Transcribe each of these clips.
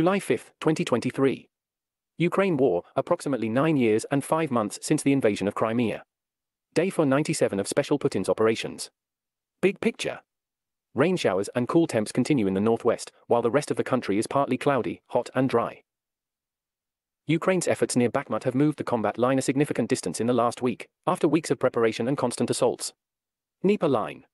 July 5, 2023. Ukraine war, approximately nine years and five months since the invasion of Crimea. Day 497 of Special Putin's operations. Big picture. Rain showers and cool temps continue in the northwest, while the rest of the country is partly cloudy, hot and dry. Ukraine's efforts near Bakhmut have moved the combat line a significant distance in the last week, after weeks of preparation and constant assaults. Dnieper line.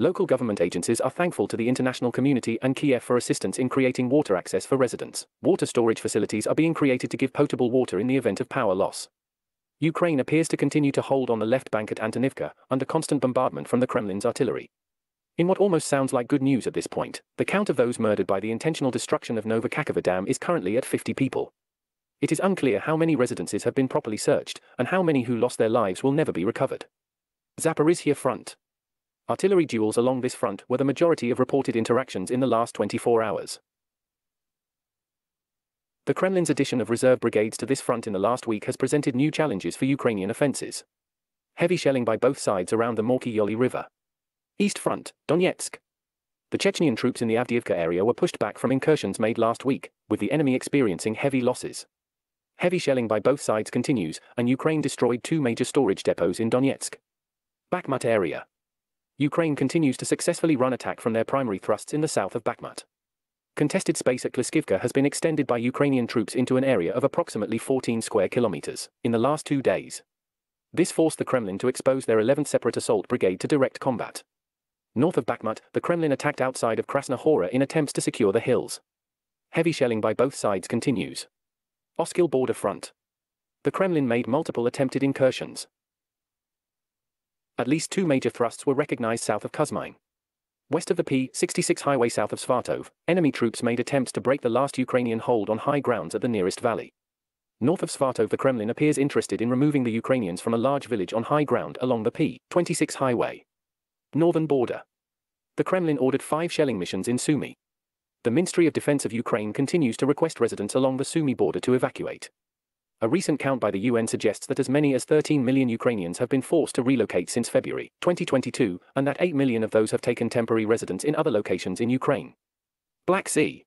Local government agencies are thankful to the international community and Kiev for assistance in creating water access for residents. Water storage facilities are being created to give potable water in the event of power loss. Ukraine appears to continue to hold on the left bank at Antonivka, under constant bombardment from the Kremlin's artillery. In what almost sounds like good news at this point, the count of those murdered by the intentional destruction of Nova Kakhovka Dam is currently at 50 people. It is unclear how many residences have been properly searched, and how many who lost their lives will never be recovered. Zaporizhia Front Artillery duels along this front were the majority of reported interactions in the last 24 hours. The Kremlin's addition of reserve brigades to this front in the last week has presented new challenges for Ukrainian offenses. Heavy shelling by both sides around the Yoli River. East Front, Donetsk. The Chechenian troops in the Avdiivka area were pushed back from incursions made last week, with the enemy experiencing heavy losses. Heavy shelling by both sides continues, and Ukraine destroyed two major storage depots in Donetsk. Bakhmut area. Ukraine continues to successfully run attack from their primary thrusts in the south of Bakhmut. Contested space at Klishchiivka has been extended by Ukrainian troops into an area of approximately 14 square kilometers in the last two days. This forced the Kremlin to expose their 11th Separate Assault Brigade to direct combat. North of Bakhmut, the Kremlin attacked outside of Krasnohora in attempts to secure the hills. Heavy shelling by both sides continues. Oskil border front. The Kremlin made multiple attempted incursions, at least two major thrusts were recognized south of Kuzmine. West of the P-66 highway south of Svatov, enemy troops made attempts to break the last Ukrainian hold on high grounds at the nearest valley. North of Svatov the Kremlin appears interested in removing the Ukrainians from a large village on high ground along the P-26 highway. Northern border. The Kremlin ordered five shelling missions in Sumy. The Ministry of Defense of Ukraine continues to request residents along the Sumy border to evacuate. A recent count by the UN suggests that as many as 13 million Ukrainians have been forced to relocate since February 2022, and that 8 million of those have taken temporary residence in other locations in Ukraine. Black Sea.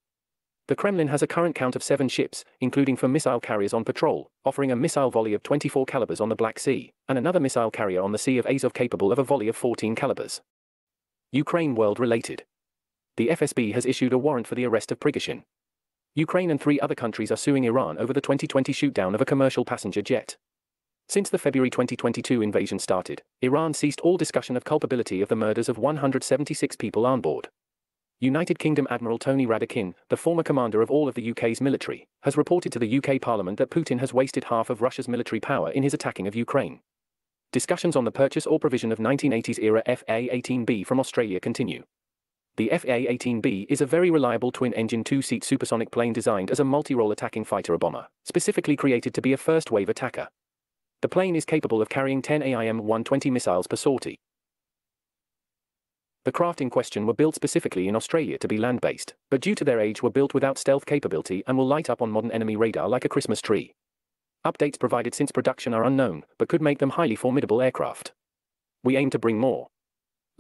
The Kremlin has a current count of seven ships, including four missile carriers on patrol, offering a missile volley of 24 calibers on the Black Sea, and another missile carrier on the Sea of Azov capable of a volley of 14 calibers. Ukraine world related. The FSB has issued a warrant for the arrest of Prigozhin, Ukraine and three other countries are suing Iran over the 2020 shootdown of a commercial passenger jet. Since the February 2022 invasion started, Iran ceased all discussion of culpability of the murders of 176 people on board. United Kingdom Admiral Tony Radakin, the former commander of all of the UK's military, has reported to the UK Parliament that Putin has wasted half of Russia's military power in his attacking of Ukraine. Discussions on the purchase or provision of 1980s era FA-18B from Australia continue. The FA-18B is a very reliable twin-engine two-seat supersonic plane designed as a multi-role attacking fighter bomber, specifically created to be a first-wave attacker. The plane is capable of carrying 10 AIM-120 missiles per sortie. The craft in question were built specifically in Australia to be land-based, but due to their age were built without stealth capability and will light up on modern enemy radar like a Christmas tree. Updates provided since production are unknown, but could make them highly formidable aircraft. We aim to bring more.